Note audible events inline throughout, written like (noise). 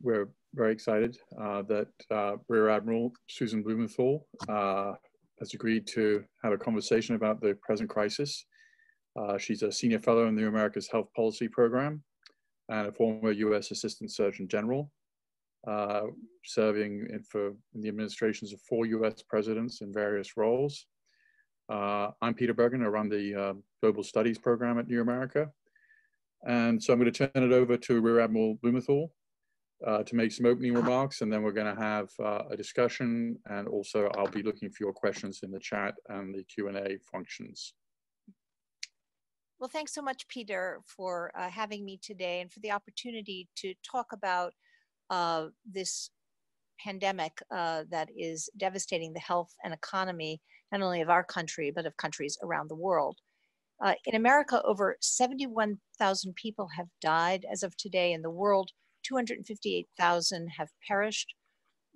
we're very excited uh, that uh, Rear Admiral Susan Blumenthal uh, has agreed to have a conversation about the present crisis. Uh, she's a senior fellow in the America's Health Policy Program and a former US Assistant Surgeon General, uh, serving in, for in the administrations of four US presidents in various roles. Uh, I'm Peter Bergen, I run the Global Studies Program at New America. And so I'm going to turn it over to Rear Admiral Blumenthal uh, to make some opening remarks, and then we're going to have uh, a discussion, and also I'll be looking for your questions in the chat and the Q&A functions. Well, thanks so much, Peter, for uh, having me today and for the opportunity to talk about uh, this pandemic uh, that is devastating the health and economy, not only of our country, but of countries around the world. Uh, in America, over 71,000 people have died as of today. In the world, 258,000 have perished.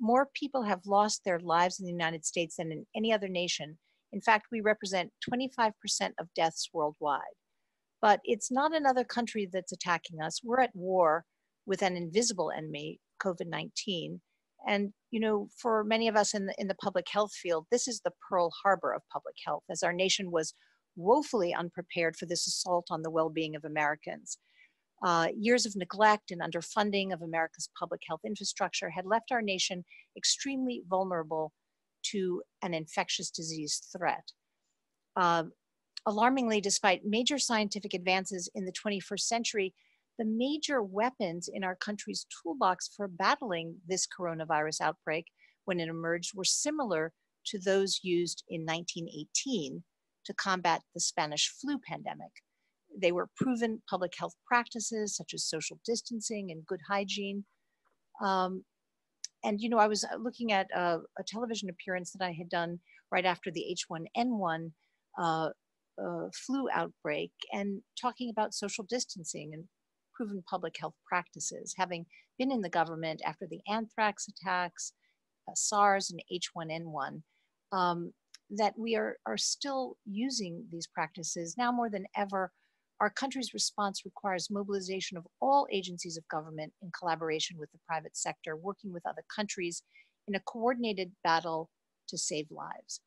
More people have lost their lives in the United States than in any other nation. In fact, we represent 25% of deaths worldwide. But it's not another country that's attacking us. We're at war with an invisible enemy, COVID 19. And you know, for many of us in the in the public health field, this is the Pearl Harbor of public health, as our nation was woefully unprepared for this assault on the well-being of Americans. Uh, years of neglect and underfunding of America's public health infrastructure had left our nation extremely vulnerable to an infectious disease threat. Uh, alarmingly, despite major scientific advances in the 21st century, the major weapons in our country's toolbox for battling this coronavirus outbreak when it emerged were similar to those used in 1918 to combat the Spanish flu pandemic. They were proven public health practices such as social distancing and good hygiene. Um, and you know, I was uh, looking at a, a, television appearance that I had done right after the H1N1 uh, uh, flu outbreak and talking about social distancing and proven public health practices. Having been in the government after the anthrax attacks, uh, SARS, and H1N1, um, that we are, are still using these practices now more than ever. Our country's response requires mobilization of all agencies of government in collaboration with the private sector, working with other countries in a coordinated battle to save lives.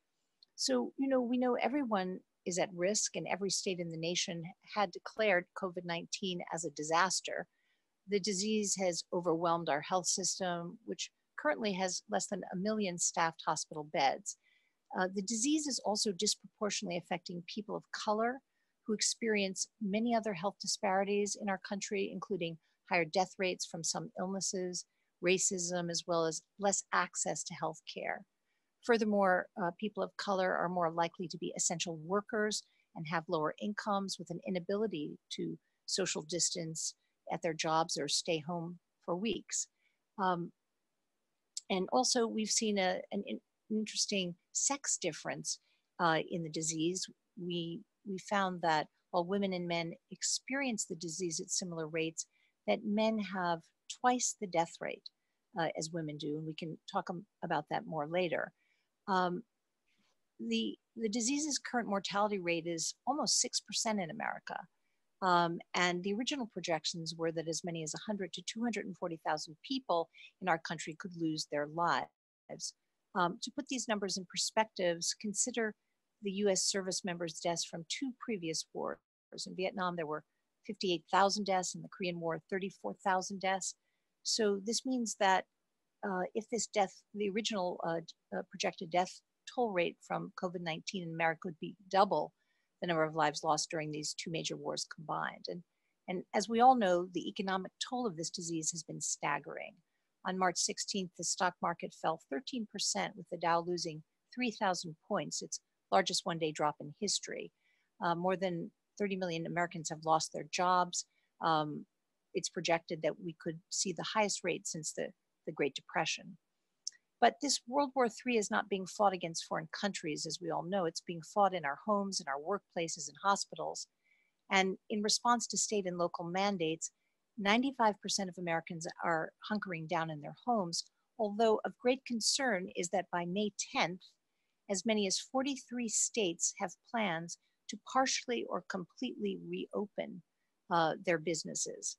So, you know, we know everyone is at risk, and every state in the nation had declared COVID 19 as a disaster. The disease has overwhelmed our health system, which currently has less than a million staffed hospital beds. Uh, the disease is also disproportionately affecting people of color who experience many other health disparities in our country, including higher death rates from some illnesses, racism, as well as less access to health care. Furthermore, uh, people of color are more likely to be essential workers and have lower incomes with an inability to social distance at their jobs or stay home for weeks. Um, and also, we've seen a, an interesting sex difference uh, in the disease. We, we found that while women and men experience the disease at similar rates, that men have twice the death rate uh, as women do, and we can talk about that more later. Um, the, the disease's current mortality rate is almost 6% in America. Um, and the original projections were that as many as 100 to 240,000 people in our country could lose their lives. Um, to put these numbers in perspectives, consider the US service members' deaths from two previous wars. In Vietnam, there were 58,000 deaths, in the Korean War, 34,000 deaths. So this means that uh, if this death, the original uh, uh, projected death toll rate from COVID 19 in America would be double the number of lives lost during these two major wars combined. And, and as we all know, the economic toll of this disease has been staggering. On March 16th, the stock market fell 13%, with the Dow losing 3,000 points, its largest one day drop in history. Uh, more than 30 million Americans have lost their jobs. Um, it's projected that we could see the highest rate since the, the Great Depression. But this World War III is not being fought against foreign countries, as we all know. It's being fought in our homes, in our workplaces, and hospitals. And in response to state and local mandates, 95% of Americans are hunkering down in their homes, although of great concern is that by May 10th, as many as 43 states have plans to partially or completely reopen uh, their businesses.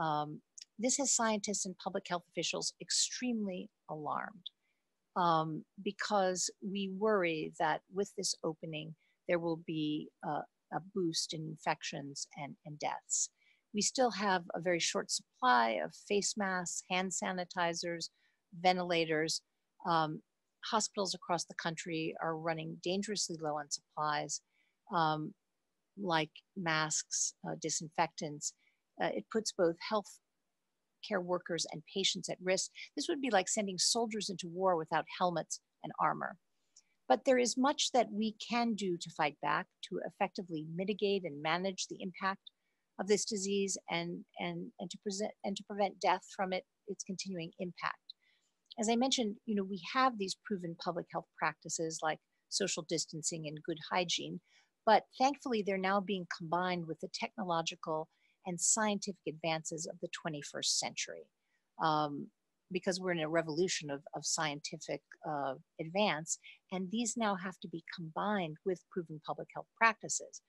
Um, this has scientists and public health officials extremely alarmed um, because we worry that with this opening, there will be a, a boost in infections and, and deaths. We still have a very short supply of face masks, hand sanitizers, ventilators. Um, hospitals across the country are running dangerously low on supplies um, like masks, uh, disinfectants. Uh, it puts both health care workers and patients at risk. This would be like sending soldiers into war without helmets and armor. But there is much that we can do to fight back, to effectively mitigate and manage the impact of this disease and, and, and, to, present, and to prevent death from it, its continuing impact. As I mentioned, you know, we have these proven public health practices like social distancing and good hygiene, but thankfully they're now being combined with the technological and scientific advances of the 21st century. Um, because we're in a revolution of, of scientific uh, advance, and these now have to be combined with proven public health practices.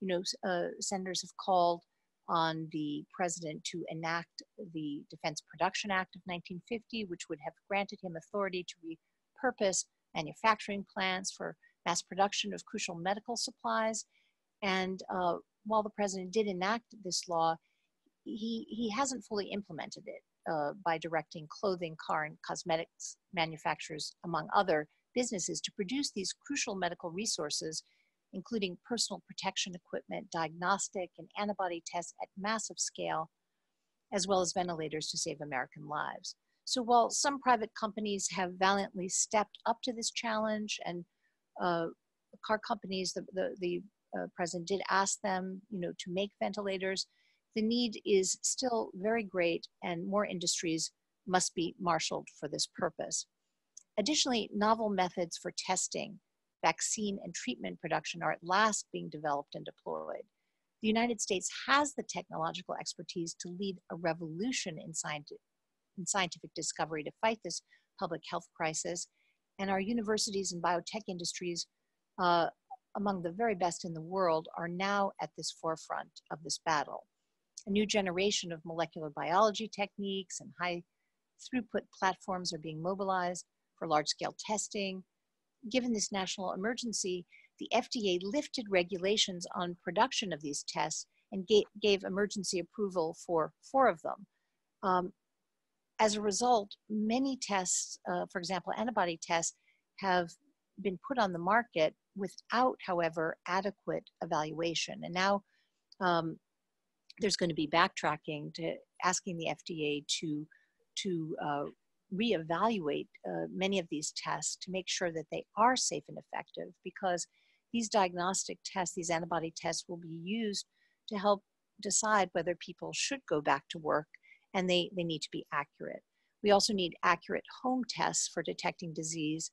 You know, uh, senators have called on the president to enact the Defense Production Act of 1950, which would have granted him authority to repurpose manufacturing plants for mass production of crucial medical supplies. And uh, while the president did enact this law, he, he hasn't fully implemented it uh, by directing clothing, car, and cosmetics manufacturers, among other businesses, to produce these crucial medical resources, including personal protection equipment, diagnostic and antibody tests at massive scale, as well as ventilators to save American lives. So while some private companies have valiantly stepped up to this challenge and uh, car companies, the, the, the uh, president did ask them, you know, to make ventilators. The need is still very great, and more industries must be marshaled for this purpose. Additionally, novel methods for testing, vaccine, and treatment production are at last being developed and deployed. The United States has the technological expertise to lead a revolution in, scientific, in scientific discovery to fight this public health crisis, and our universities and biotech industries uh, among the very best in the world are now at this forefront of this battle. A new generation of molecular biology techniques and high throughput platforms are being mobilized for large scale testing. Given this national emergency, the FDA lifted regulations on production of these tests and gave, gave emergency approval for four of them. Um, as a result, many tests, uh, for example, antibody tests, have been put on the market without, however, adequate evaluation. And now um, there's going to be backtracking to asking the FDA to to uh, reevaluate uh, many of these tests to make sure that they are safe and effective because these diagnostic tests, these antibody tests, will be used to help decide whether people should go back to work and they, they need to be accurate. We also need accurate home tests for detecting disease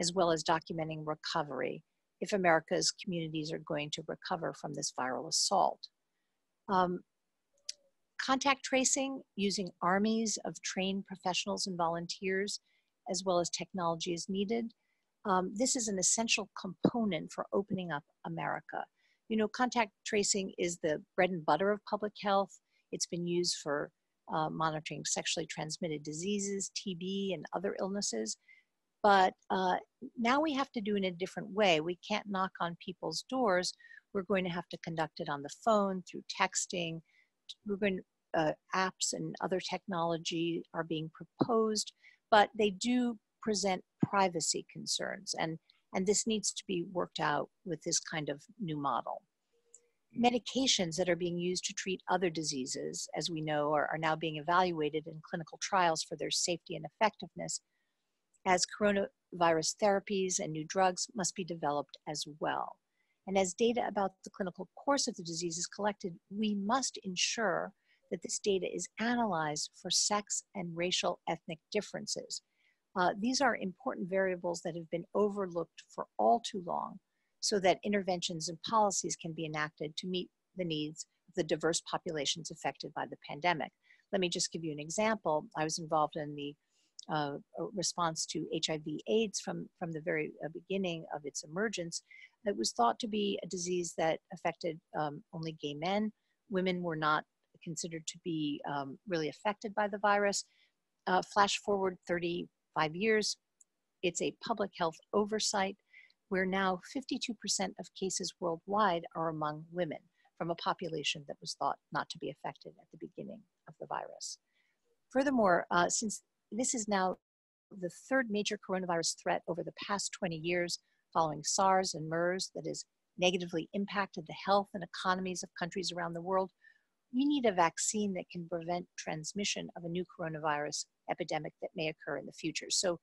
as well as documenting recovery if America's communities are going to recover from this viral assault. Um, contact tracing using armies of trained professionals and volunteers, as well as technology is needed. Um, this is an essential component for opening up America. You know, contact tracing is the bread and butter of public health. It's been used for uh, monitoring sexually transmitted diseases, TB, and other illnesses. But uh, now we have to do it in a different way. We can't knock on people's doors. We're going to have to conduct it on the phone, through texting. We're going uh, apps and other technology are being proposed, but they do present privacy concerns. And, and this needs to be worked out with this kind of new model. Medications that are being used to treat other diseases, as we know, are, are now being evaluated in clinical trials for their safety and effectiveness as coronavirus therapies and new drugs must be developed as well. And as data about the clinical course of the disease is collected, we must ensure that this data is analyzed for sex and racial ethnic differences. Uh, these are important variables that have been overlooked for all too long so that interventions and policies can be enacted to meet the needs of the diverse populations affected by the pandemic. Let me just give you an example. I was involved in the uh, response to HIV AIDS from, from the very uh, beginning of its emergence. It was thought to be a disease that affected um, only gay men. Women were not considered to be um, really affected by the virus. Uh, flash forward 35 years, it's a public health oversight where now 52% of cases worldwide are among women from a population that was thought not to be affected at the beginning of the virus. Furthermore, uh, since this is now the third major coronavirus threat over the past 20 years, following SARS and MERS, that has negatively impacted the health and economies of countries around the world, we need a vaccine that can prevent transmission of a new coronavirus epidemic that may occur in the future. So,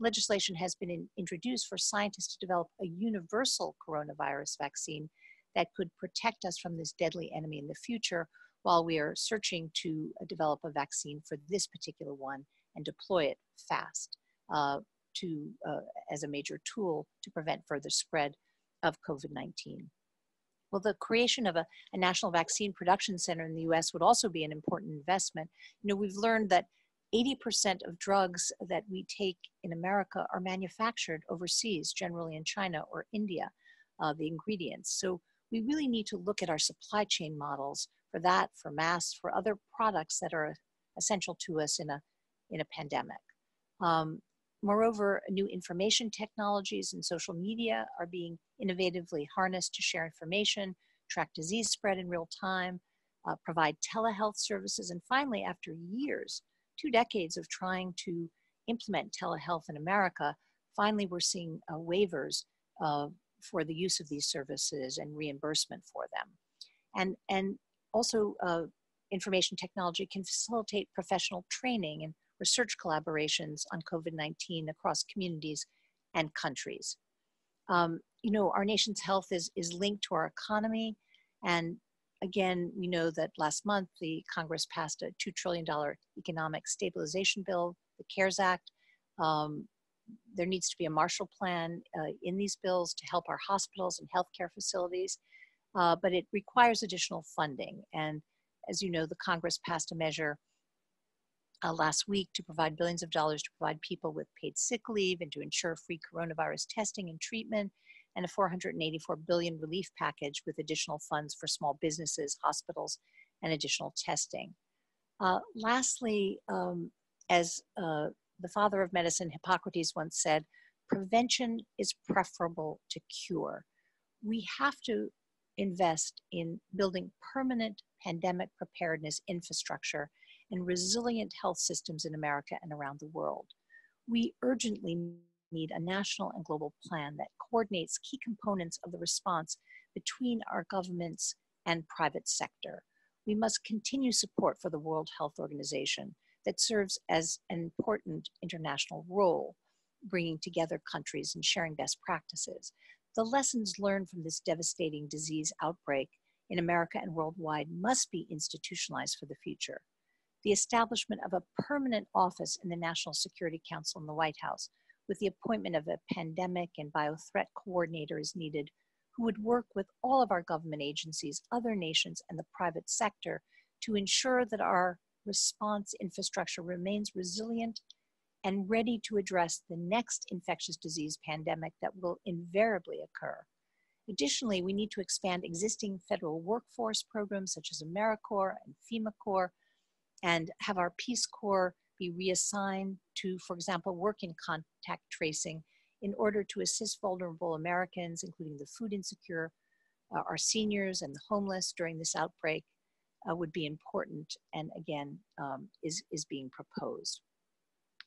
legislation has been in, introduced for scientists to develop a universal coronavirus vaccine that could protect us from this deadly enemy in the future while we are searching to uh, develop a vaccine for this particular one and deploy it fast uh, to uh, as a major tool to prevent further spread of COVID-19. Well, the creation of a, a, national vaccine production center in the US would also be an important investment. You know, we've learned that 80% of drugs that we take in America are manufactured overseas, generally in China or India, uh, the ingredients. So we really need to look at our supply chain models for that, for masks, for other products that are essential to us in a, in a pandemic. Um, moreover, new information technologies and social media are being innovatively harnessed to share information, track disease spread in real time, uh, provide telehealth services, and finally, after years, two decades of trying to implement telehealth in America, finally we're seeing uh, waivers uh, for the use of these services and reimbursement for them. And, and also, uh, information technology can facilitate professional training and research collaborations on COVID 19 across communities and countries. Um, you know, our nation's health is, is linked to our economy. And again, we know that last month the Congress passed a $2 trillion economic stabilization bill, the CARES Act. Um, there needs to be a Marshall Plan uh, in these bills to help our hospitals and healthcare facilities, uh, but it requires additional funding. And as you know, the Congress passed a measure uh, last week to provide billions of dollars to provide people with paid sick leave and to ensure free coronavirus testing and treatment, and a 484 billion relief package with additional funds for small businesses, hospitals, and additional testing. Uh, lastly, um, as uh, the father of medicine, Hippocrates, once said, prevention is preferable to cure. We have to invest in building permanent pandemic preparedness infrastructure and resilient health systems in America and around the world. We urgently need a national and global plan that coordinates key components of the response between our governments and private sector. We must continue support for the World Health Organization that serves as an important international role, bringing together countries and sharing best practices. The lessons learned from this devastating disease outbreak in America and worldwide must be institutionalized for the future. The establishment of a permanent office in the National Security Council in the White House, with the appointment of a pandemic and biothreat coordinator is needed, who would work with all of our government agencies, other nations, and the private sector to ensure that our response infrastructure remains resilient and ready to address the next infectious disease pandemic that will invariably occur. Additionally, we need to expand existing federal workforce programs such as AmeriCorps and FEMA Corps and have our Peace Corps be reassigned to, for example, work in contact tracing in order to assist vulnerable Americans, including the food insecure, uh, our seniors, and the homeless during this outbreak, uh, would be important and again um, is, is being proposed.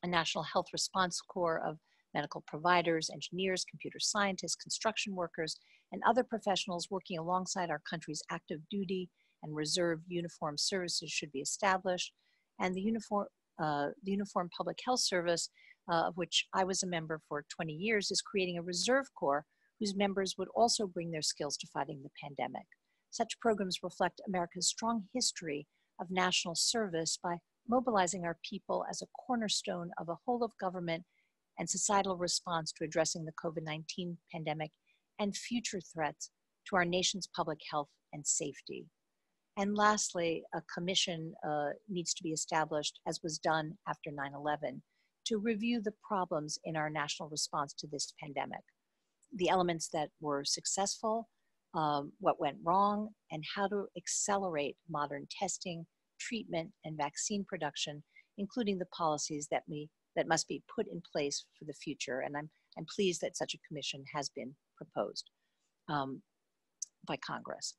A National Health Response Corps of medical providers, engineers, computer scientists, construction workers, and other professionals working alongside our country's active duty and reserve uniform services should be established. And the uniform, uh, the Uniform Public Health Service, uh, of which I was a member for 20 years, is creating a reserve corps whose members would also bring their skills to fighting the pandemic. Such programs reflect America's strong history of national service by mobilizing our people as a cornerstone of a whole of government and societal response to addressing the COVID 19 pandemic and future threats to our nation's public health and safety. And lastly, a commission uh, needs to be established, as was done after 9 11, to review the problems in our national response to this pandemic. The elements that were successful um, what went wrong, and how to accelerate modern testing, treatment, and vaccine production, including the policies that, we, that must be put in place for the future. And I'm, I'm pleased that such a commission has been proposed um, by Congress.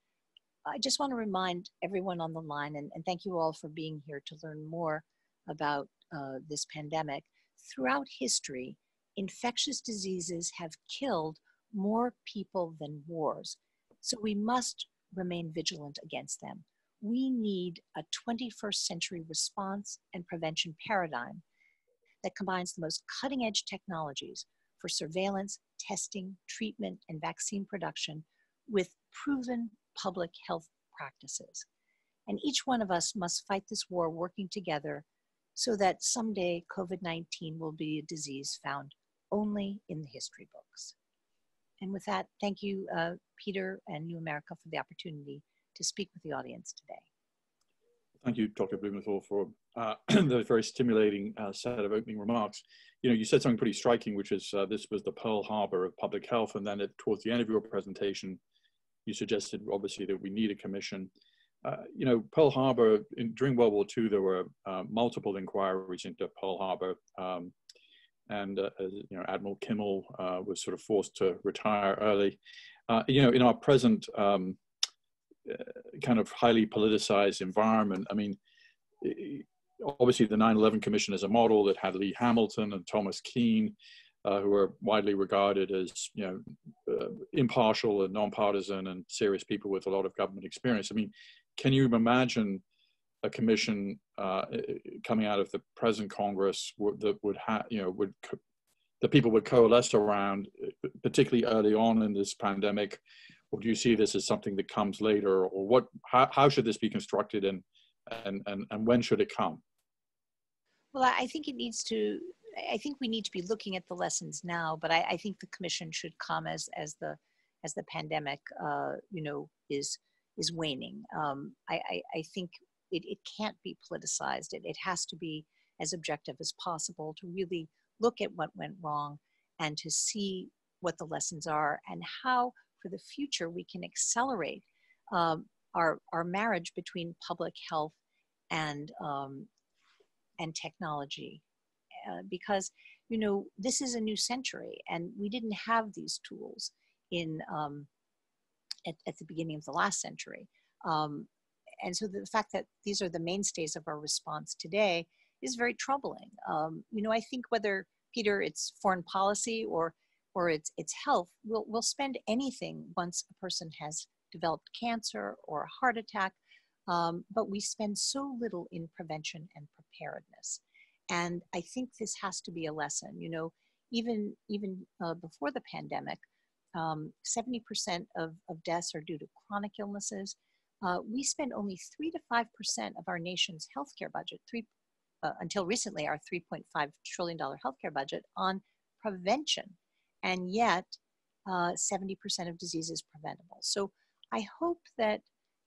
I just want to remind everyone on the line, and, and thank you all for being here to learn more about uh, this pandemic. Throughout history, infectious diseases have killed more people than wars. So we must remain vigilant against them. We need a 21st century response and prevention paradigm that combines the most cutting edge technologies for surveillance, testing, treatment, and vaccine production with proven public health practices. And each one of us must fight this war working together so that someday COVID 19 will be a disease found only in the history books. And with that, thank you, uh, Peter and New America, for the opportunity to speak with the audience today. Thank you, Dr. Blumenthal, for uh, (clears throat) the very stimulating uh, set of opening remarks. You know, you said something pretty striking, which is uh, this was the Pearl Harbor of public health. And then towards the end of your presentation, you suggested obviously that we need a commission. Uh, you know, Pearl Harbor, in, during World War II, there were uh, multiple inquiries into Pearl Harbor. Um, and uh, you know, Admiral Kimmel uh, was sort of forced to retire early. Uh, you know, in our present um, uh, kind of highly politicized environment, I mean, obviously the 9/11 Commission is a model that had Lee Hamilton and Thomas Kean, uh, who are widely regarded as you know uh, impartial and nonpartisan and serious people with a lot of government experience. I mean, can you imagine? a commission uh, coming out of the present Congress that would have, you know, would the people would coalesce around, particularly early on in this pandemic, or do you see this as something that comes later, or what? How, how should this be constructed, and and and and when should it come? Well, I think it needs to. I think we need to be looking at the lessons now, but I, I think the commission should come as as the as the pandemic, uh, you know, is is waning. Um, I, I, I think it, it can't be politicized. It, it has to be as objective as possible to really look at what went wrong and to see what the lessons are and how for the future we can accelerate um, our, our marriage between public health and, um, and technology. Uh, because, you know, this is a new century and we didn't have these tools in, um, at, at the beginning of the last century. Um, and so the fact that these are the mainstays of our response today is very troubling. Um, you know, I think whether Peter, it's foreign policy or or it's it's health, we'll we'll spend anything once a person has developed cancer or a heart attack, um, but we spend so little in prevention and preparedness. And I think this has to be a lesson. You know, even even uh, before the pandemic, um, 70% of, of deaths are due to chronic illnesses uh, we spend only 3 to 5% of our nation's healthcare budget, three, uh, until recently, our $3.5 trillion healthcare budget, on prevention. And yet, uh, 70% of disease is preventable. So I hope that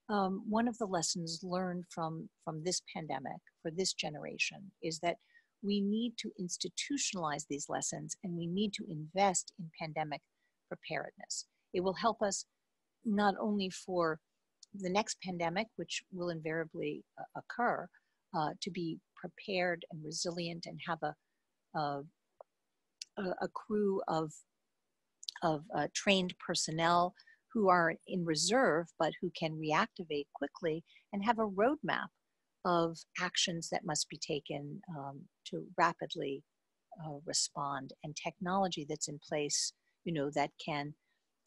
um, one of the lessons learned from, from this pandemic for this generation is that we need to institutionalize these lessons and we need to invest in pandemic preparedness. It will help us not only for the next pandemic, which will invariably uh, occur, uh, to be prepared and resilient and have a, a, a crew of, of uh, trained personnel who are in reserve but who can reactivate quickly and have a roadmap of actions that must be taken um, to rapidly uh, respond and technology that's in place you know that can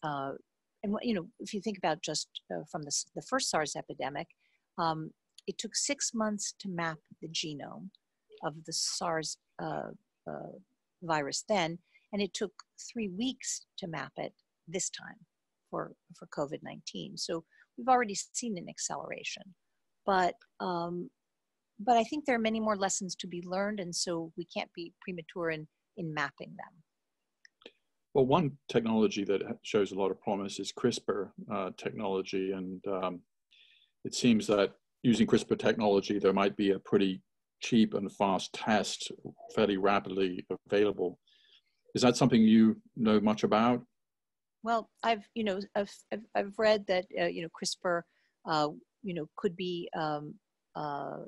uh, and you know, if you think about just uh, from the, the first SARS epidemic, um, it took six months to map the genome of the SARS uh, uh, virus then, and it took three weeks to map it this time for, for COVID-19. So we've already seen an acceleration, but, um, but I think there are many more lessons to be learned, and so we can't be premature in, in mapping them. Well, one technology that shows a lot of promise is CRISPR uh, technology. And um, it seems that using CRISPR technology, there might be a pretty cheap and fast test fairly rapidly available. Is that something you know much about? Well, I've you know I've I've, I've read that uh, you know CRISPR uh, you know could be um, uh,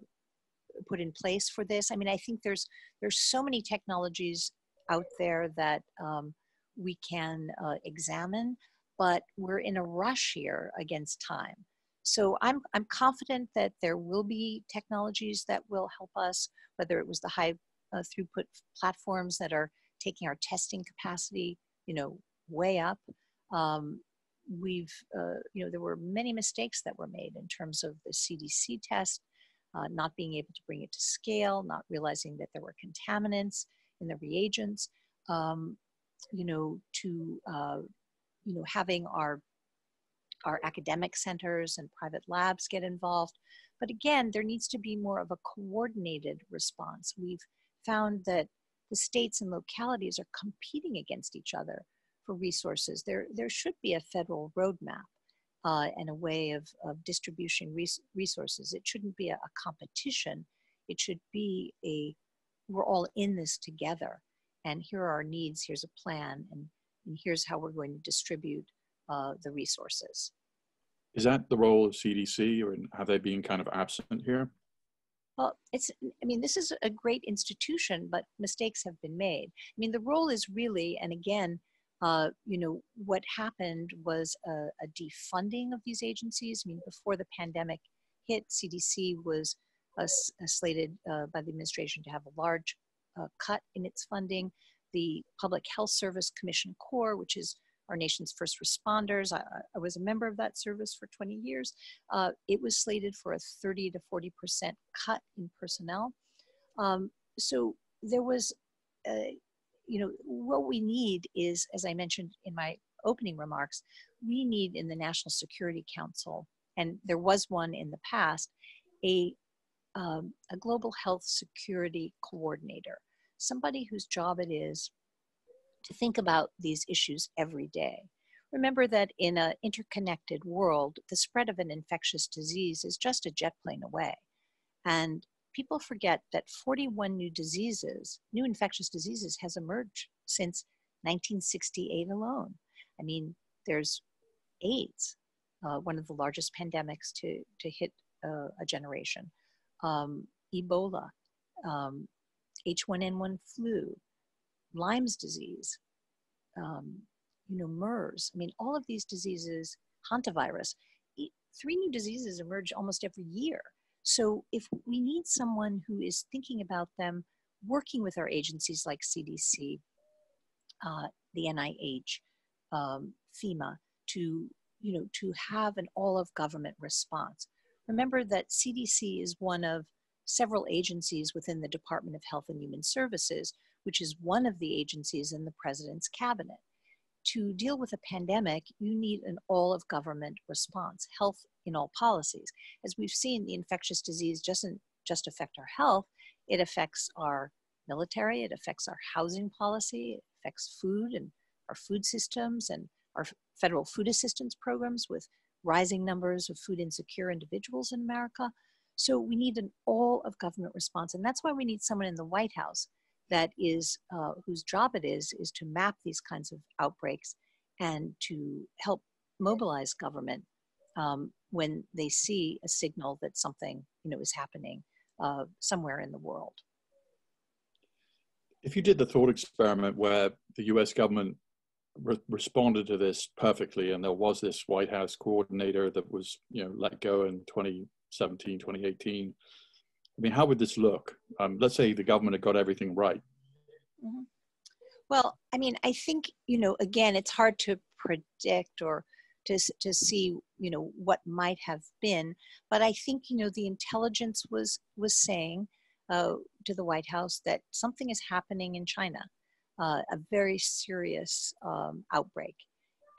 put in place for this. I mean, I think there's there's so many technologies out there that um, we can uh, examine, but we're in a rush here against time. So I'm I'm confident that there will be technologies that will help us, whether it was the high uh, throughput platforms that are taking our testing capacity, you know, way up. Um, we've, uh, you know, there were many mistakes that were made in terms of the CDC test, uh, not being able to bring it to scale, not realizing that there were contaminants in the reagents, um, you know, to, uh, you know, having our our academic centers and private labs get involved. But again, there needs to be more of a coordinated response. We've found that the states and localities are competing against each other for resources. There, there should be a federal roadmap uh, and a way of, of distribution res- resources. It shouldn't be a, a, competition. It should be a, we're all in this together. And here are our needs, here's a plan, and, and here's how we're going to distribute uh, the resources. Is that the role of CDC, or have they been kind of absent here? Well, it's, I mean, this is a great institution, but mistakes have been made. I mean, the role is really, and again, uh, you know, what happened was a, a, defunding of these agencies. I mean, before the pandemic hit, CDC was uh, slated uh, by the administration to have a large uh, cut in its funding. The Public Health Service Commissioned Corps, which is our nation's first responders. I, I, was a member of that service for 20 years. Uh, it was slated for a 30 to 40% cut in personnel. Um, so there was, uh, you know, what we need is, as I mentioned in my opening remarks, we need in the National Security Council, and there was one in the past, a, um, a global health security coordinator, somebody whose job it is to think about these issues every day. Remember that in an interconnected world, the spread of an infectious disease is just a jet plane away. And people forget that 41 new diseases, new infectious diseases, has emerged since 1968 alone. I mean, there's AIDS, uh, one of the largest pandemics to, to hit uh, a generation, um, Ebola, um, H1N1 flu, Lyme's disease, um, you know, MERS. I mean, all of these diseases, hantavirus, three new diseases emerge almost every year. So if we need someone who is thinking about them, working with our agencies like CDC, uh, the NIH, um, FEMA, to you know to have an all of government response. Remember that CDC is one of several agencies within the Department of Health and Human Services which is one of the agencies in the president's cabinet. To deal with a pandemic, you need an all of government response, health in all policies. As we've seen, the infectious disease doesn't just affect our health, it affects our military, it affects our housing policy, it affects food and our food systems and our federal food assistance programs with rising numbers of food insecure individuals in America. So we need an all of government response. And that's why we need someone in the White House that is uh, whose job it is is to map these kinds of outbreaks and to help mobilize government um, when they see a signal that something you know is happening uh, somewhere in the world. If you did the thought experiment where the U.S. government re- responded to this perfectly, and there was this White House coordinator that was you know let go in 2017, 2018 I mean, how would this look? Um, let's say the government had got everything right. Mm-hmm. Well, I mean, I think you know, again, it's hard to predict or to to see you know what might have been, but I think you know the intelligence was was saying uh, to the White House that something is happening in China, uh, a very serious um, outbreak,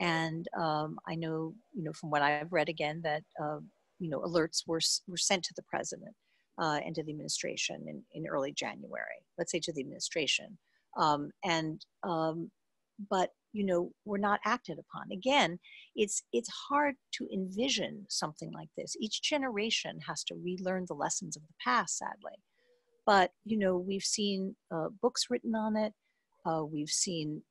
and um, I know you know from what I've read again that uh, you know alerts were were sent to the president uh, and to the administration in, in early January, let's say to the administration. Um, and, um, but, you know, we're not acted upon. Again, it's, it's hard to envision something like this. Each generation has to relearn the lessons of the past, sadly. But, you know, we've seen uh, books written on it. Uh, we've seen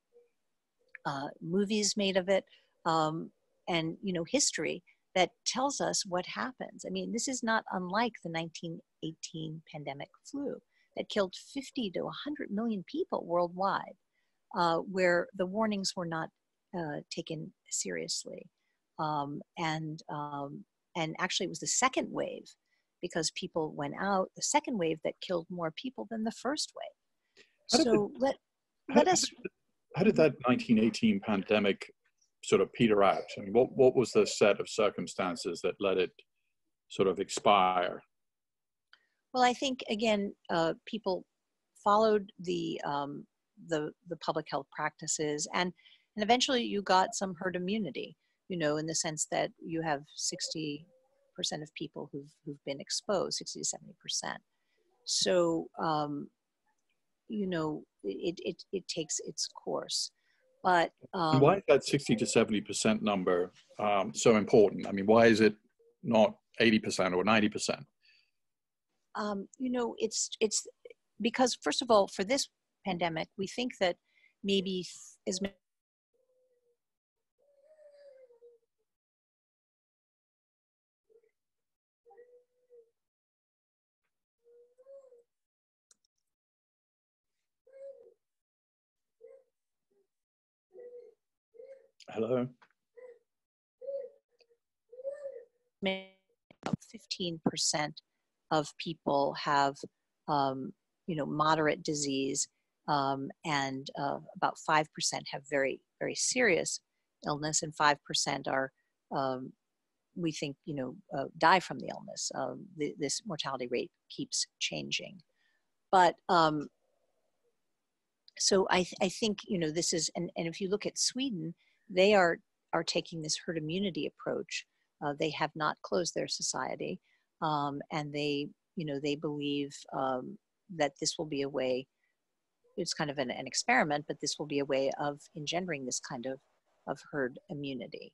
uh, movies made of it, um, and you know history that tells us what happens. I mean, this is not unlike the 1918 pandemic flu that killed 50 to 100 million people worldwide, uh, where the warnings were not uh, taken seriously. Um, and, um, and actually, it was the second wave because people went out, the second wave that killed more people than the first wave. So the, let, let us. How did that 1918 pandemic sort of peter out? I mean, what, what was the set of circumstances that let it sort of expire? Well, I think again, uh, people followed the um, the the public health practices, and and eventually you got some herd immunity. You know, in the sense that you have sixty percent of people who've who've been exposed, sixty to seventy percent. So, um, you know, it, it it takes its course. But um, why is that 60 to 70% number um, so important? I mean, why is it not 80% or 90%? Um, you know, it's it's because first of all, for this pandemic, we think that maybe as many Hello. 15% of people have, um, you know, moderate disease, um, and uh, about 5% have very, very serious illness, and 5% are, um, we think, you know, uh, die from the illness. Um, the, this mortality rate keeps changing. But um, so I, th- I think, you know, this is, and, and if you look at Sweden, they are are taking this herd immunity approach. Uh, they have not closed their society, um, and they you know they believe um, that this will be a way. It's kind of an, an, experiment, but this will be a way of engendering this kind of of herd immunity.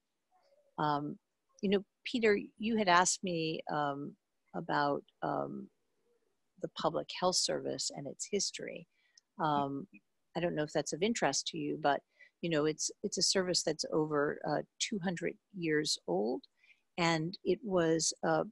Um, you know, Peter, you had asked me um, about um, the Public Health Service and its history. Um, I don't know if that's of interest to you, but you know it's it's a service that's over uh, 200 years old and it was uh,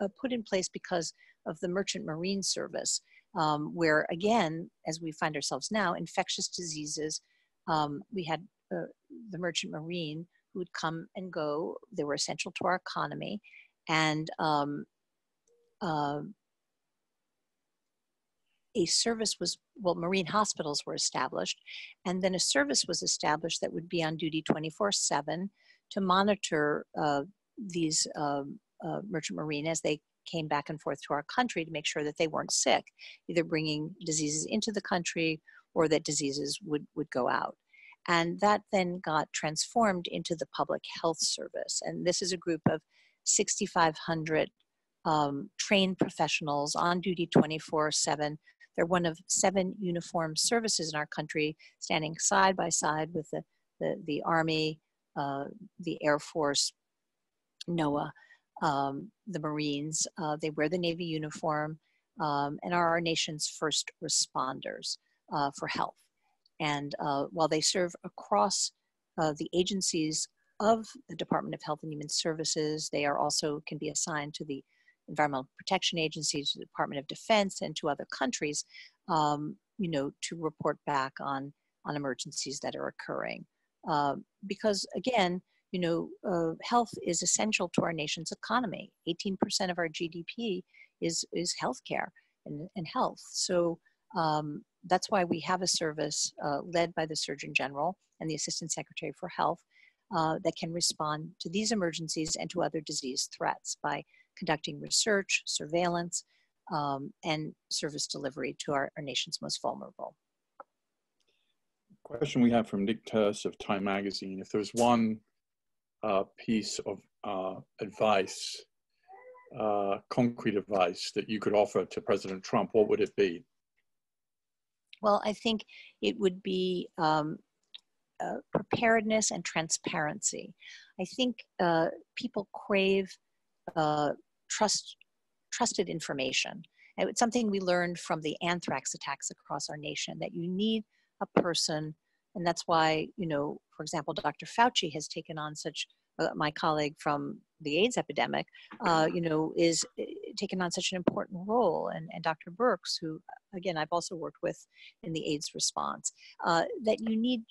uh, put in place because of the merchant marine service um, where again as we find ourselves now infectious diseases um, we had uh, the merchant marine who would come and go. They were essential to our economy. And um, uh, a service was, well, marine hospitals were established, and then a service was established that would be on duty 24 7 to monitor uh, these um, uh, merchant marine as they came back and forth to our country to make sure that they weren't sick, either bringing diseases into the country or that diseases would, would go out. And that then got transformed into the Public Health Service. And this is a group of 6,500 um, trained professionals on duty 24 7 they're one of seven uniformed services in our country, standing side by side with the, the, the Army, uh, the Air Force, NOAA, um, the Marines. Uh, they wear the Navy uniform um, and are our nation's first responders uh, for health. And uh, while they serve across uh, the agencies of the Department of Health and Human Services, they are also can be assigned to the Environmental Protection Agency, to the Department of Defense, and to other countries, um, you know, to report back on on emergencies that are occurring. Uh, because again, you know, uh, health is essential to our nation's economy. 18% of our GDP is is healthcare and, and health. So um, that's why we have a service uh, led by the Surgeon General and the Assistant Secretary for Health uh, that can respond to these emergencies and to other disease threats by conducting research, surveillance, um, and service delivery to our, our nation's most vulnerable. Question we have from Nick Turse of Time Magazine. If there's one uh, piece of uh, advice, uh, concrete advice that you could offer to President Trump, what would it be? Well, I think it would be um, uh, preparedness and transparency. I think uh, people crave uh, trust, trusted information. And it's something we learned from the anthrax attacks across our nation that you need a person And that's why, you know, for example, Dr. Fauci has taken on such, uh, my colleague from the AIDS epidemic, uh, you know, is uh, taken on such an important role. And, and Dr. Birx, who, again, I've also worked with in the AIDS response, uh, that you need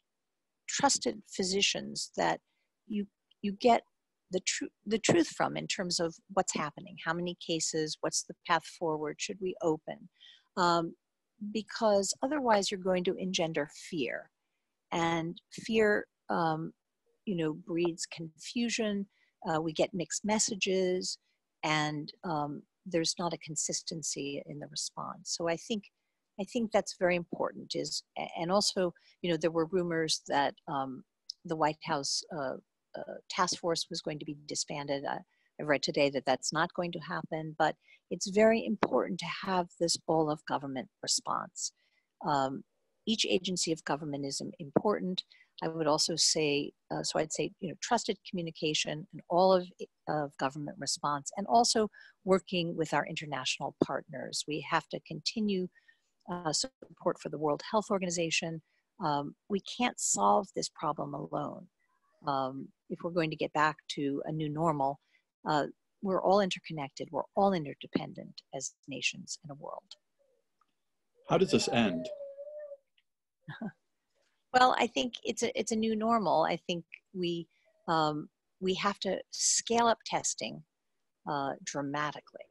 trusted physicians that you you get the truth the truth from in terms of what's happening how many cases what's the path forward should we open um, because otherwise you're going to engender fear and fear um, you know breeds confusion. Uh, we get mixed messages and um, there's not a consistency in the response. So i think i think that's very important is and also you know there were rumors that um, the white house uh, uh, task force was going to be disbanded. Uh, i read today that that's not going to happen but it's very important to have this all of government response. Um, each agency of government is important I would also say, uh, so I'd say, you know, trusted communication and all of, of government response, and also working with our international partners. We have to continue uh, support for the World Health Organization. Um, we can't solve this problem alone. Um, if we're going to get back to a new normal, uh, we're all interconnected, we're all interdependent as nations in a world. How does this end? Well, I think it's a it's a new normal. I think we um, we have to scale up testing uh, dramatically.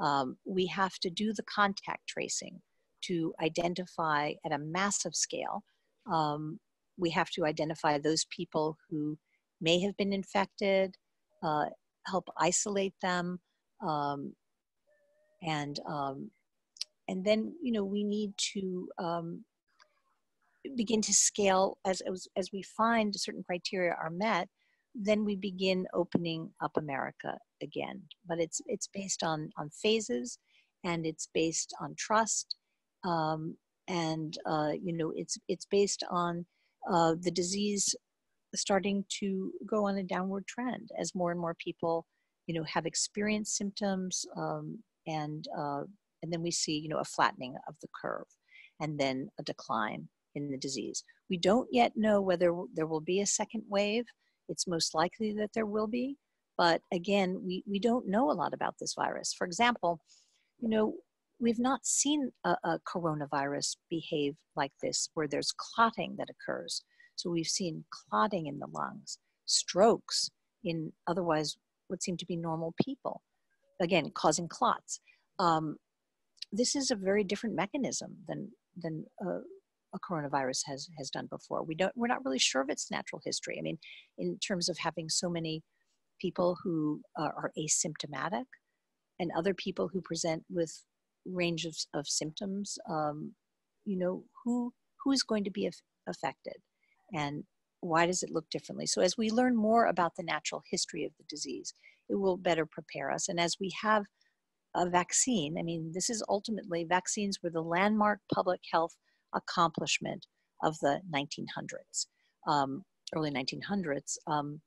Um, we have to do the contact tracing to identify at a massive scale. Um, we have to identify those people who may have been infected, uh, help isolate them, um, and um, and then you know we need to um, begin to scale as, as, as we find certain criteria are met, then we begin opening up America again. But it's, it's based on, on phases and it's based on trust. Um, and, uh, you know, it's, it's based on uh, the disease starting to go on a downward trend as more and more people, you know, have experienced symptoms um, and, uh, and then we see, you know, a flattening of the curve and then a decline in the disease. We don't yet know whether there will be a second wave. It's most likely that there will be, but again, we, we don't know a lot about this virus. For example, you know, we've not seen a, a coronavirus behave like this where there's clotting that occurs. So we've seen clotting in the lungs, strokes in otherwise what seem to be normal people, again, causing clots. Um, this is a very different mechanism than, than uh, a coronavirus has has done before. We don't we're not really sure of its natural history. I mean, in terms of having so many people who are, are asymptomatic and other people who present with range of, of symptoms, um, you know, who who is going to be af- affected and why does it look differently? So as we learn more about the natural history of the disease, it will better prepare us. And as we have a vaccine, I mean, this is ultimately vaccines were the landmark public health accomplishment of the 1900s, um, early 1900s, um,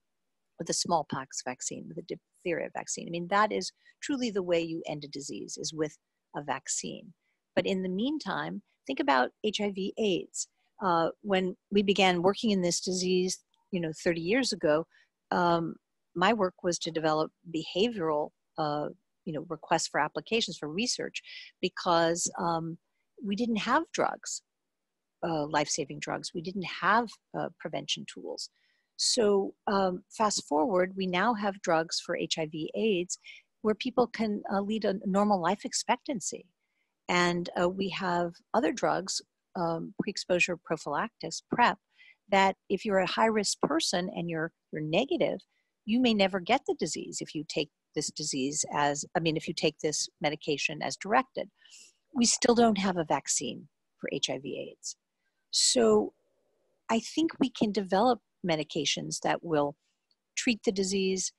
with the smallpox vaccine, with the diphtheria vaccine. I mean, that is truly the way you end a disease is with a vaccine. But in the meantime, think about HIV/AIDS. Uh, when we began working in this disease, you know, 30 years ago, um, my work was to develop behavioral, uh, you know, requests for applications for research because um, we didn't have drugs uh, life-saving drugs. We didn't have uh, prevention tools. So um, fast forward, we now have drugs for HIV/AIDS where people can uh, lead a normal life expectancy, and uh, we have other drugs, um, pre-exposure prophylaxis (PrEP), that if you're a high-risk person and you're you're negative, you may never get the disease if you take this disease as I mean, if you take this medication as directed. We still don't have a vaccine for HIV/AIDS. So I think we can develop medications that will treat the disease.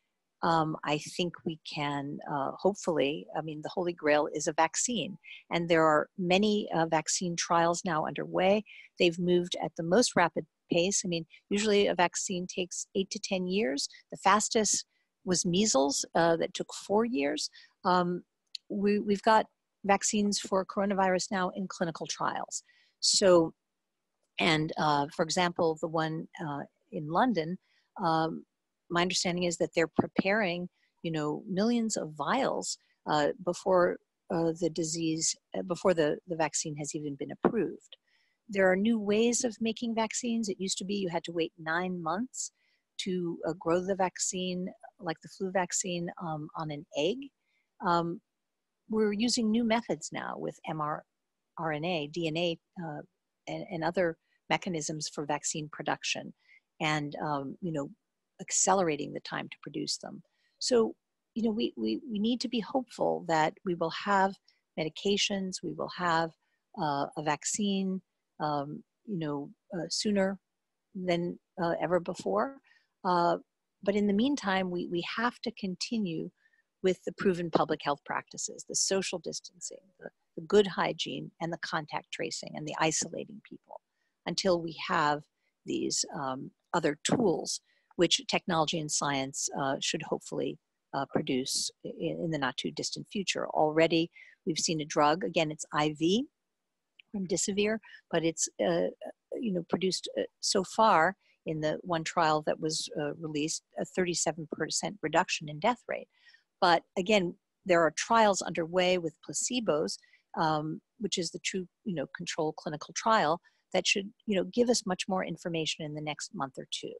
Um, I think we can, uh, hopefully, I mean, the Holy Grail is a vaccine. And there are many uh, vaccine trials now underway. They've moved at the most rapid pace. I mean, usually a vaccine takes eight to 10 years. The fastest was measles, uh, that took four years. Um, we, we've got vaccines for coronavirus now in clinical trials. So And uh, for example, the one uh, in London, um, my understanding is that they're preparing, you know, millions of vials uh, before uh, the disease, uh, before the, the vaccine has even been approved. There are new ways of making vaccines. It used to be you had to wait nine months to uh, grow the vaccine, like the flu vaccine, um, on an egg. Um, we're using new methods now with mRNA, DNA, and, and, other mechanisms for vaccine production, and um, you know, accelerating the time to produce them. So, you know, we, we, we need to be hopeful that we will have medications, we will have uh, a vaccine, um, you know, uh, sooner than uh, ever before. Uh, but in the meantime, we, we have to continue with the proven public health practices, the social distancing, the, the good hygiene, and the contact tracing and the isolating people until we have these um, other tools, which technology and science uh, should hopefully uh, produce in, in, the not too distant future. Already, we've seen a drug, again, it's IV, remdesivir, but it's uh, you know produced uh, so far in the one trial that was uh, released a 37% reduction in death rate. But again, there are trials underway with placebos, um, which is the true you know control clinical trial that should you know give us much more information in the next month or two.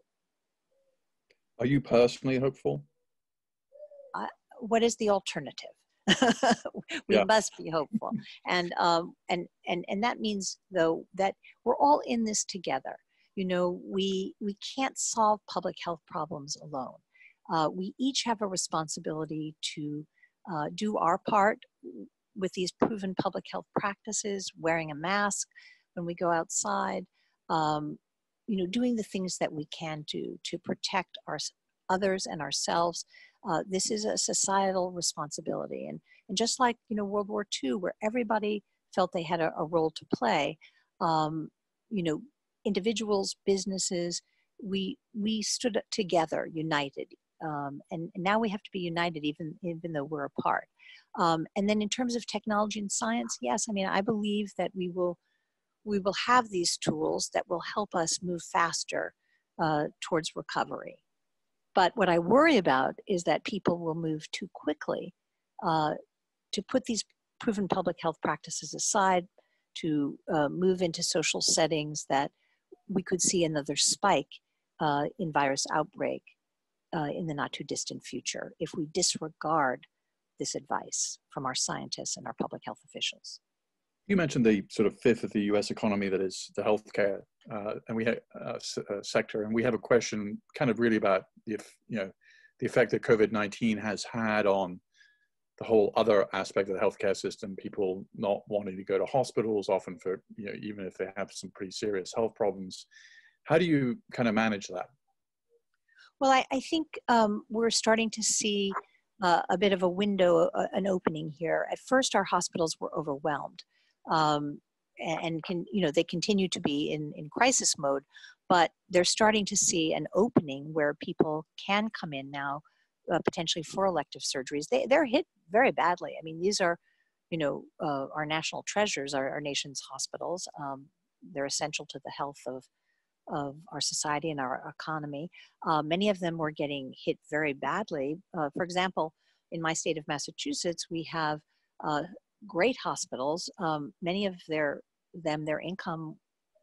Are you personally hopeful? Uh, what is the alternative? (laughs) we yeah. must be hopeful (laughs) and um, and and and that means though that we're all in this together you know we we can't solve public health problems alone uh, we each have a responsibility to uh, do our part with these proven public health practices wearing a mask when we go outside um, you know doing the things that we can do to protect our others and ourselves uh, this is a societal responsibility. And, and just like, you know, World War II, where everybody felt they had a, a role to play, um, you know, individuals, businesses, we, we stood together, united. Um, and, and, now we have to be united even, even though we're apart. Um, and then in terms of technology and science, yes, I mean, I believe that we will, we will have these tools that will help us move faster uh, towards recovery. But what I worry about is that people will move too quickly uh, to put these proven public health practices aside, to uh, move into social settings that we could see another spike uh, in virus outbreak uh, in the not too distant future if we disregard this advice from our scientists and our public health officials. You mentioned the sort of fifth of the U.S. economy that is the healthcare uh, and we have uh, uh, sector, and we have a question, kind of really about the you know the effect that COVID nineteen has had on the whole other aspect of the healthcare system. People not wanting to go to hospitals, often for you know even if they have some pretty serious health problems. How do you kind of manage that? Well, I, I think um, we're starting to see uh, a bit of a window, uh, an opening here. At first, our hospitals were overwhelmed um, and can you know they continue to be in in crisis mode but they're starting to see an opening where people can come in now uh, potentially for elective surgeries. They, they're hit very badly. I mean these are you know uh, our national treasures our, our nation's hospitals. Um, they're essential to the health of of our society and our economy. Uh, many of them were getting hit very badly. Uh, for example in my state of massachusetts we have uh, great hospitals, um, many of their them their income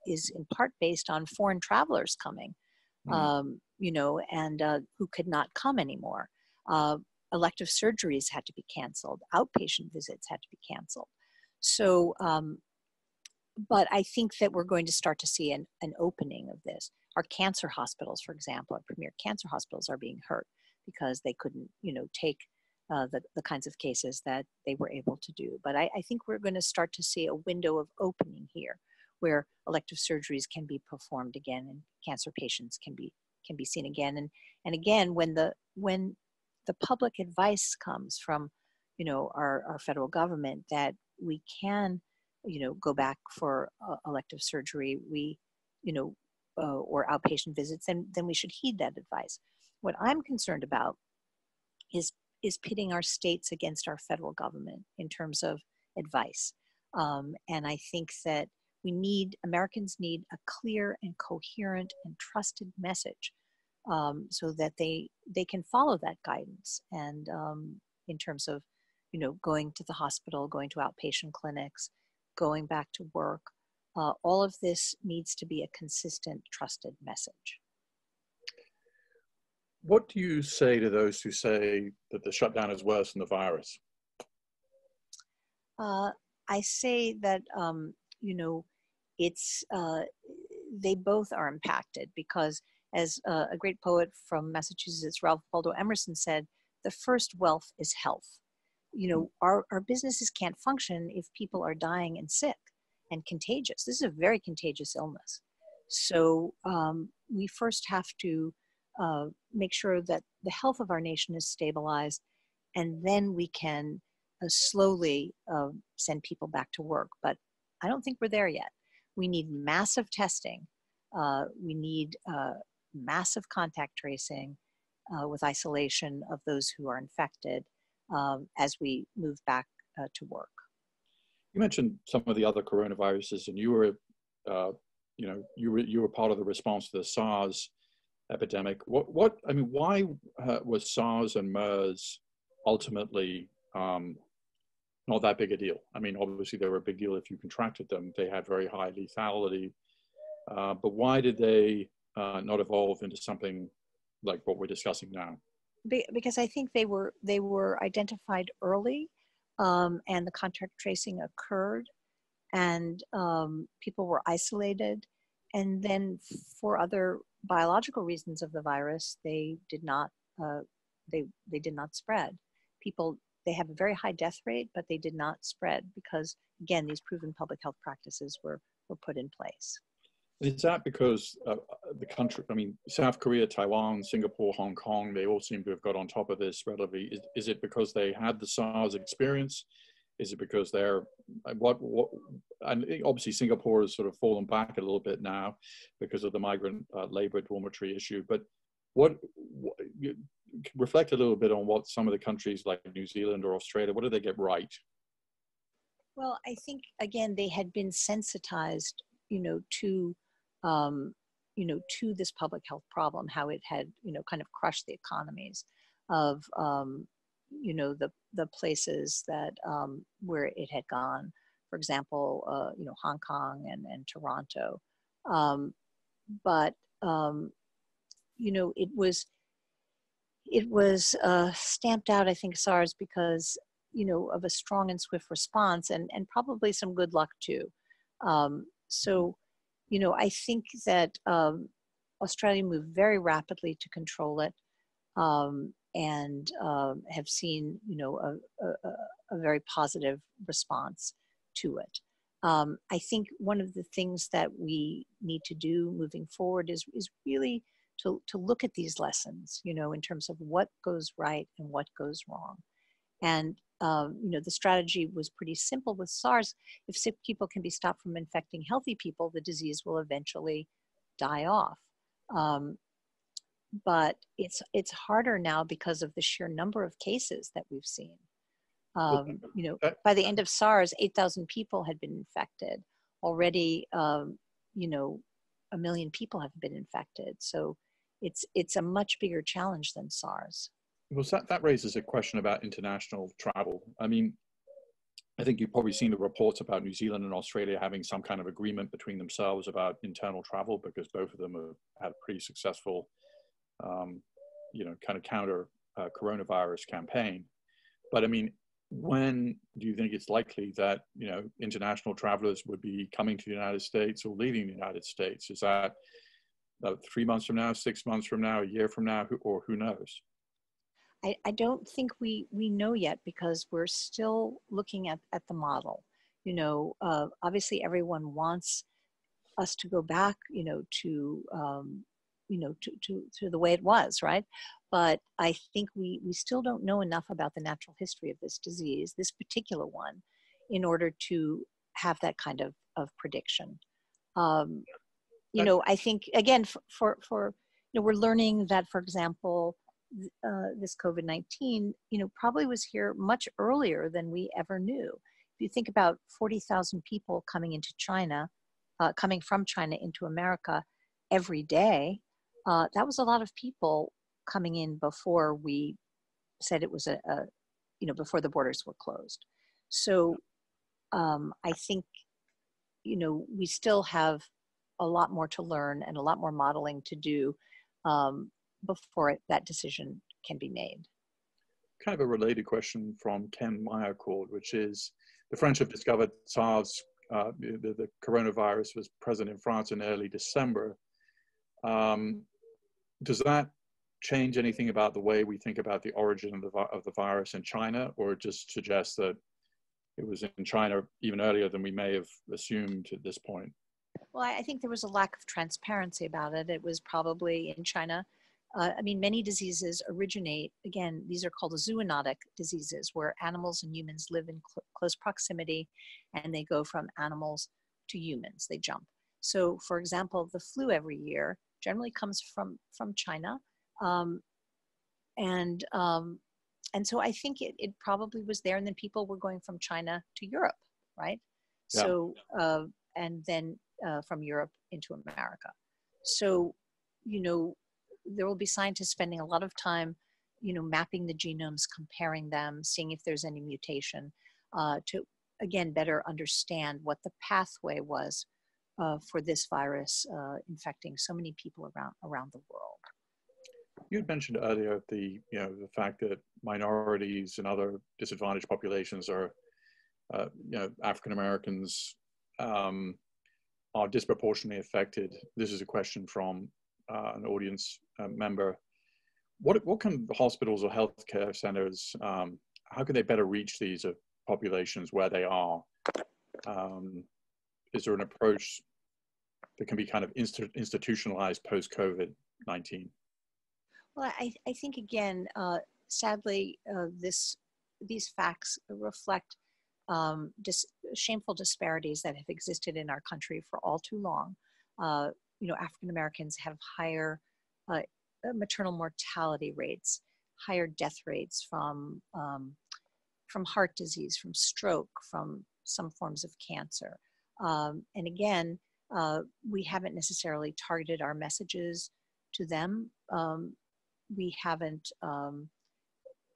is in part based on foreign travelers coming, mm-hmm. um, you know, and uh, who could not come anymore. Uh, elective surgeries had to be canceled. Outpatient visits had to be canceled. So, um, but I think that we're going to start to see an, an opening of this. Our cancer hospitals, for example, our premier cancer hospitals are being hurt because they couldn't, you know, take uh, the, the kinds of cases that they were able to do. But I, I think we're going to start to see a window of opening here where elective surgeries can be performed again and cancer patients can be can be seen again and and again when the when the public advice comes from you know our, our federal government that we can you know go back for uh, elective surgery we you know uh, or outpatient visits then then we should heed that advice what i'm concerned about is is pitting our states against our federal government in terms of advice. Um, and I think that we need Americans need a clear and coherent and trusted message um, so that they they can follow that guidance and um, in terms of you know going to the hospital going to outpatient clinics going back to work uh, all of this needs to be a consistent trusted message what do you say to those who say that the shutdown is worse than the virus uh, i say that um, you know it's uh, they both are impacted because as uh, a great poet from Massachusetts, Ralph Waldo Emerson said, the first wealth is health. You know, our, our businesses can't function if people are dying and sick and contagious. This is a very contagious illness. So um, we first have to uh, make sure that the health of our nation is stabilized, and then we can uh, slowly uh, send people back to work. But I don't think we're there yet. We need massive testing. Uh, we need uh, massive contact tracing with isolation of those who are infected um, as we move back to work. You mentioned some of the other coronaviruses, and you were, you know, you were you were part of the response to the SARS epidemic. What what I mean, why uh, was SARS and MERS ultimately um, not that big a deal? I mean, obviously they were a big deal if you contracted them. They had very high lethality, uh, but why did they uh, not evolve into something like what we're discussing now? Be- because I think they were they were identified early, um, and the contact tracing occurred, and um, people were isolated, and then for other biological reasons of the virus, they did not uh, they they did not spread. People they have a very high death rate, but they did not spread because again these proven public health practices were were put in place. Is that because uh, the country, I mean, South Korea, Taiwan, Singapore, Hong Kong, they all seem to have got on top of this relatively. Is, is it because they had the SARS experience? Is it because they're, uh, what, what, and obviously Singapore has sort of fallen back a little bit now because of the migrant uh, labor dormitory issue. But what, what reflect a little bit on what some of the countries like New Zealand or Australia, what did they get right? Well, I think again, they had been sensitized, you know, to um, you know, to this public health problem, how it had, you know, kind of crushed the economies of, um, you know, the, the places that um, where it had gone. For example, uh, you know, Hong Kong and, and Toronto. Um, but, um, you know, it was, it was uh, stamped out, I think, SARS because, you know, of a strong and swift response and, and probably some good luck too. Um, so, you know, I think that um, Australia moved very rapidly to control it um, and um, have seen, you know, a, a, a, very positive response to it. Um, I think one of the things that we need to do moving forward is, is really to, to look at these lessons, you know, in terms of what goes right and what goes wrong. And um, you know, the strategy was pretty simple with SARS. If sick people can be stopped from infecting healthy people, the disease will eventually die off. Um, but it's it's harder now because of the sheer number of cases that we've seen. Um, you know, by the end of SARS, 8,000 people had been infected. Already, um, you know, a million people have been infected. So it's it's a much bigger challenge than SARS. Well, that, that raises a question about international travel. I mean, I think you've probably seen the reports about New Zealand and Australia having some kind of agreement between themselves about internal travel because both of them have had pretty successful, um, you know, kind of counter uh, coronavirus campaign. But I mean, when do you think it's likely that you know international travelers would be coming to the United States or leaving the United States? Is that three months from now, six months from now, a year from now, or who knows? I, I don't think we, we know yet because we're still looking at, at the model. You know, uh, obviously everyone wants us to go back, you know, to, um, you know, to, to, to the way it was, right? But I think we, we still don't know enough about the natural history of this disease, this particular one, in order to have that kind of, of prediction. Um, you know, I think, again, for, for, for you know, we're learning that, for example, uh, this COVID 19, you know, probably was here much earlier than we ever knew. If you think about 40,000 people coming into China uh, coming from China into America every day, uh, that was a lot of people coming in before we said it was a, a you know, before the borders were closed. So um, I think, you know, we still have a lot more to learn and a lot more modeling to do um, before it, that decision can be made. Kind of a related question from Ken Meyercord, which is the French have discovered SARS, uh, the, the, coronavirus was present in France in early December. Um, does that change anything about the way we think about the origin of the, of the virus in China, or just suggests that it was in China even earlier than we may have assumed at this point? Well, I think there was a lack of transparency about it. It was probably in China. Uh, I mean, many diseases originate, again, these are called zoonotic diseases, where animals and humans live in cl- close proximity and they go from animals to humans, they jump. So, for example, the flu every year generally comes from, from China. Um, and um, and so I think it, it probably was there, and then people were going from China to Europe, right? Yeah. So uh, and then uh, from Europe into America. So you know there will be scientists spending a lot of time, you know, mapping the genomes, comparing them, seeing if there's any mutation, uh, to again better understand what the pathway was uh, for this virus uh, infecting so many people around around the world. You had mentioned earlier the you know the fact that minorities and other disadvantaged populations are uh, you know African Americans um, are disproportionately affected. This is a question from uh, an audience uh, member. What what can hospitals or healthcare centers um, how can they better reach these uh, populations where they are? Um, is there an approach that can be kind of inst- institutionalized post COVID nineteen? Well, I, I think again, uh, sadly, uh, this these facts reflect um, dis- shameful disparities that have existed in our country for all too long. Uh, you know, African Americans have higher uh, maternal mortality rates, higher death rates from um, from heart disease, from stroke, from some forms of cancer. Um, and again, uh, we haven't necessarily targeted our messages to them. Um, we haven't um,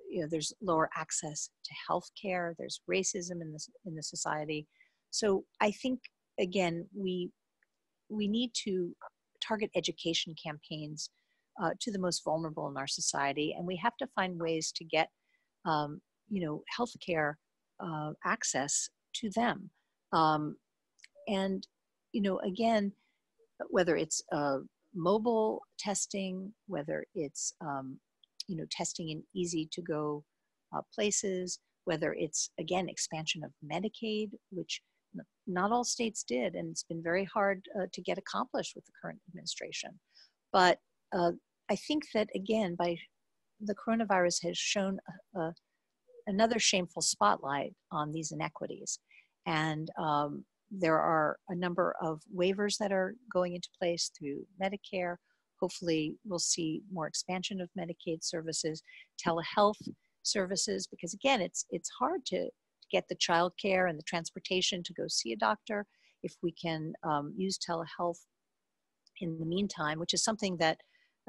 you know there's lower access to health care there's racism in this in the society. So i think again we we need to target education campaigns uh, to the most vulnerable in our society. And we have to find ways to get um, you know healthcare uh, access to them. Um, and you know again whether it's uh, mobile testing, whether it's um, you know testing in easy to go uh, places, whether it's again expansion of Medicaid, which not all states did, and it's been very hard uh, to get accomplished with the current administration. But uh, I think that again, by the coronavirus has shown a, another shameful spotlight on these inequities, and um, there are a number of waivers that are going into place through Medicare. Hopefully, we'll see more expansion of Medicaid services, telehealth services, because again, it's it's hard to, get the child care and the transportation to go see a doctor. If we can um, use telehealth in the meantime, which is something that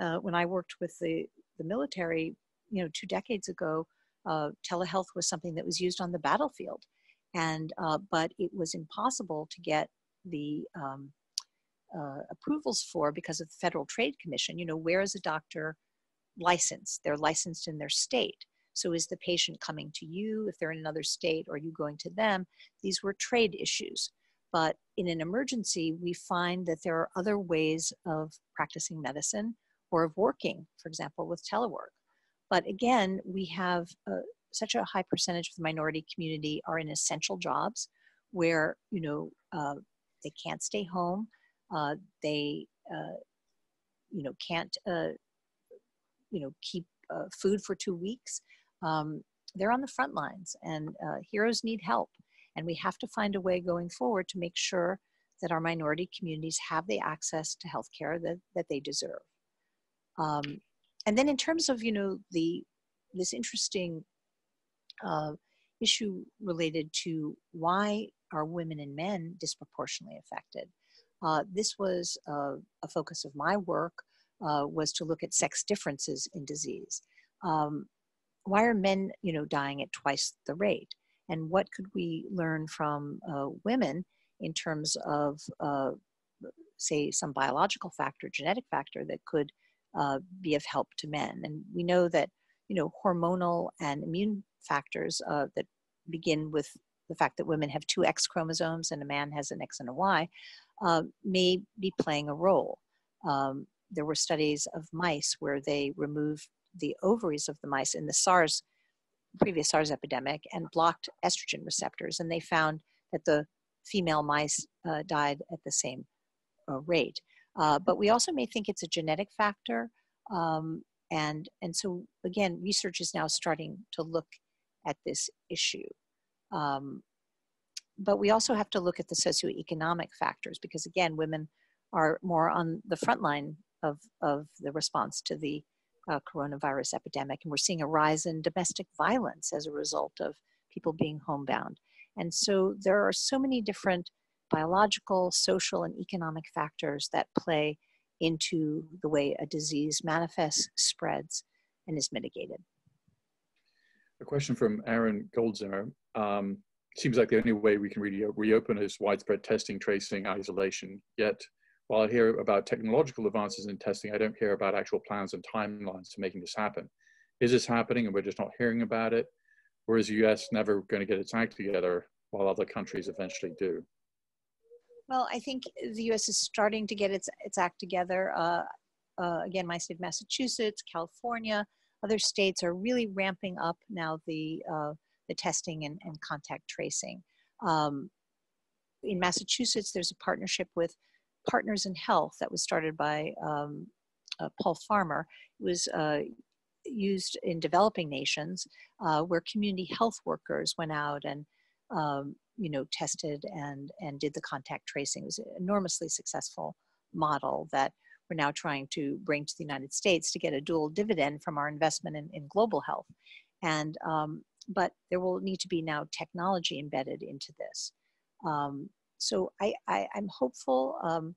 uh, when I worked with the the military, you know, two decades ago, uh, telehealth was something that was used on the battlefield and uh, but it was impossible to get the um, uh, approvals for because of the Federal Trade Commission. You know, where is a doctor licensed? They're licensed in their state. So is the patient coming to you if they're in another state, or you going to them? These were trade issues. But in an emergency, we find that there are other ways of practicing medicine or of working, for example, with telework. But again, we have uh, such a high percentage of the minority community are in essential jobs where you know uh, they can't stay home uh, they uh, you know can't uh, you know keep uh, food for two weeks um, they're on the front lines and uh, heroes need help. And we have to find a way going forward to make sure that our minority communities have the access to health care that, that they deserve. Um, and then in terms of you know the this interesting uh, issue related to why are women and men disproportionately affected. Uh, this was uh, a focus of my work, uh, was to look at sex differences in disease. Um, why are men, you know, dying at twice the rate? And what could we learn from uh, women in terms of, uh, say, some biological factor, genetic factor that could be of help to men? And we know that, you know, hormonal and immune factors that begin with the fact that women have two X chromosomes and a man has an X and a Y, uh, may be playing a role. Um, there were studies of mice where they removed the ovaries of the mice in the SARS, previous SARS epidemic, and blocked estrogen receptors, and they found that the female mice uh, died at the same uh, rate. Uh, but we also may think it's a genetic factor. Um, and, and so, again, research is now starting to look at this issue. Um, but we also have to look at the socioeconomic factors because, again, women are more on the front line of, of the response to the uh, coronavirus epidemic. And we're seeing a rise in domestic violence as a result of people being homebound. And so there are so many different biological, social, and economic factors that play into the way a disease manifests, spreads, and is mitigated. A question from Aaron Goldzimmer. Um, seems like the only way we can really reopen is widespread testing, tracing, isolation. Yet, while I hear about technological advances in testing, I don't hear about actual plans and timelines to making this happen. Is this happening and we're just not hearing about it? Or is the US never going to get its act together while other countries eventually do? Well, I think the US is starting to get its, its act together. Uh, uh, again, my state of Massachusetts, California, other states are really ramping up now the, uh, the testing and, and contact tracing. Um, in Massachusetts, there's a partnership with Partners in Health that was started by um, uh, Paul Farmer. It was uh, used in developing nations uh, where community health workers went out and um, you know tested and and did the contact tracing. It was an enormously successful model that we're now trying to bring to the United States to get a dual dividend from our investment in, in global health. And um, but there will need to be now technology embedded into this. Um, so I, I, am hopeful. Um,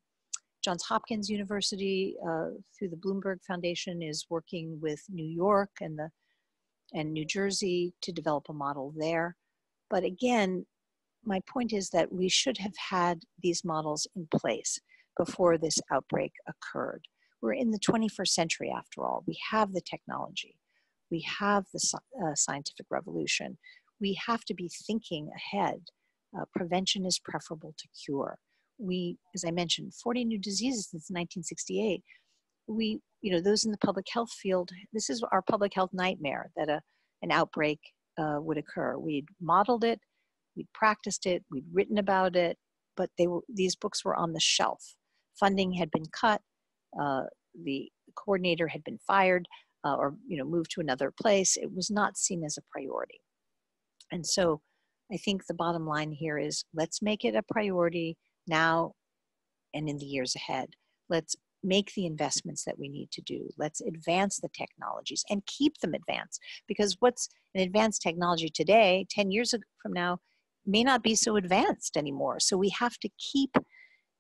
Johns Hopkins University, uh, through the Bloomberg Foundation, is working with New York and the and New Jersey to develop a model there. But again, my point is that we should have had these models in place before this outbreak occurred. We're in the 21st century after all. We have the technology. We have the uh, scientific revolution. We have to be thinking ahead. Uh, prevention is preferable to cure. We, as I mentioned, 40 new diseases since 1968. We, you know, those in the public health field, this is our public health nightmare that a, an outbreak uh, would occur. We'd modeled it, we'd practiced it, we'd written about it, but they were, these books were on the shelf. Funding had been cut, uh, the coordinator had been fired, uh, or you know moved to another place. It was not seen as a priority, and so I think the bottom line here is let's make it a priority now and in the years ahead. Let's make the investments that we need to do. Let's advance the technologies and keep them advanced because what's an advanced technology today, 10 years from now, may not be so advanced anymore. So we have to keep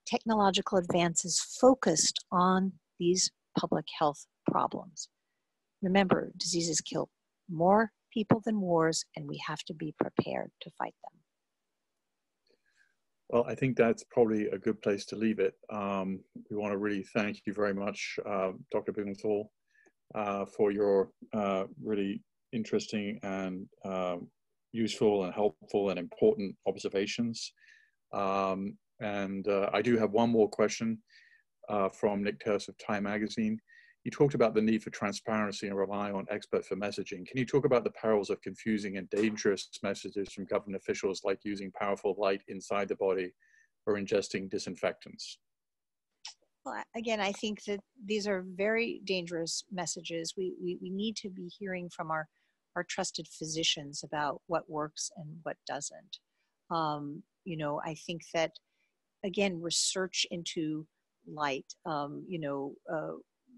technological advances focused on these public health problems. Remember, diseases kill more people than wars, and we have to be prepared to fight them. Well, I think that's probably a good place to leave it. Um, we want to really thank you very much, uh, Dr. Blumenthal, uh, for your uh, really interesting and um, useful and helpful and important observations. Um, and uh, I do have one more question uh, from Nick Turse of Time Magazine. You talked about the need for transparency and rely on experts for messaging. Can you talk about the perils of confusing and dangerous messages from government officials like using powerful light inside the body or ingesting disinfectants? Well, again, I think that these are very dangerous messages. We, we, we need to be hearing from our, our trusted physicians about what works and what doesn't. Um, you know, I think that, again, research into light, um, you know, uh,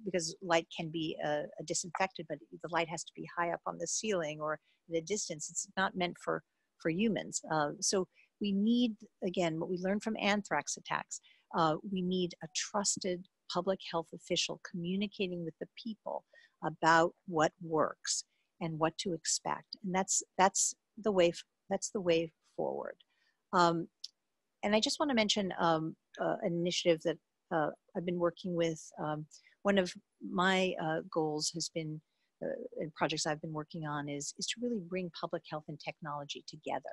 because light can be uh, disinfected, but the light has to be high up on the ceiling or the distance. It's not meant for, for humans. Uh, so we need, again, what we learned from anthrax attacks, uh, we need a trusted public health official communicating with the people about what works and what to expect. And that's, that's, the, way, that's the way forward. Um, and I just want to mention um, uh, an initiative that uh, I've been working with. Um, one of my uh, goals has been, uh, in projects I've been working on, is, is to really bring public health and technology together.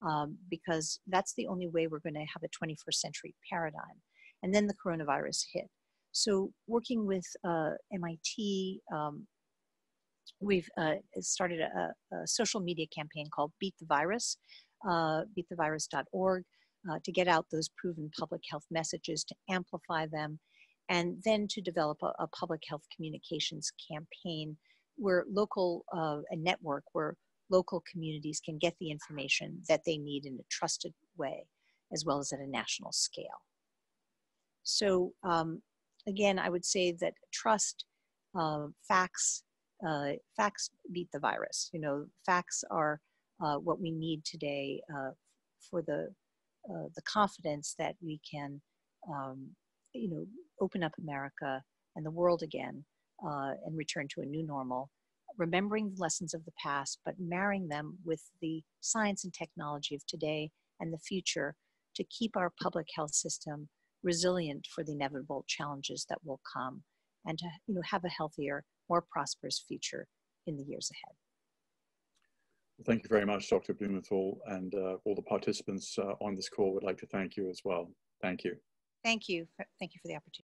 Um, because that's the only way we're going to have a 21st century paradigm. And then the coronavirus hit. So, working with uh, MIT, um, we've uh, started a, a, social media campaign called Beat the Virus, uh, beatthevirus.org, uh, to get out those proven public health messages, to amplify them, and then to develop a, a public health communications campaign where local, uh, a network where local communities can get the information that they need in a trusted way, as well as at a national scale. So um, again, I would say that trust, uh, facts, uh, facts beat the virus. You know, facts are uh, what we need today uh, for the uh, the confidence that we can, um, you know, open up America and the world again uh, and return to a new normal. Remembering the lessons of the past, but marrying them with the science and technology of today and the future to keep our public health system resilient for the inevitable challenges that will come and to you know have a healthier more prosperous future in the years ahead. Thank you very much dr blumenthal and uh, all the participants uh, on this call would like to thank you as well. Thank you. Thank you. Thank you for the opportunity